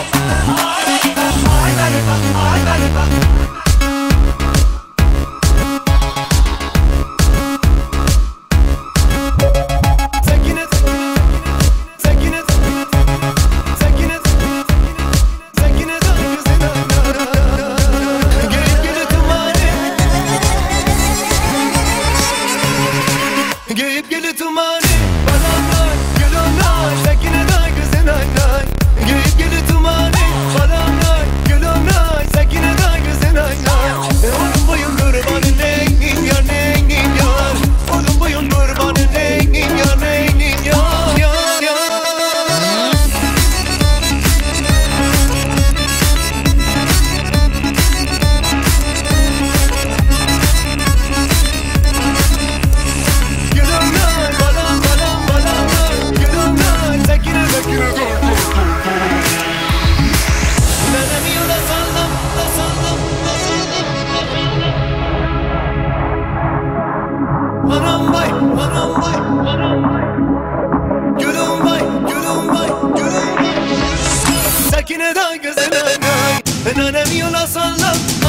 I got it. Salla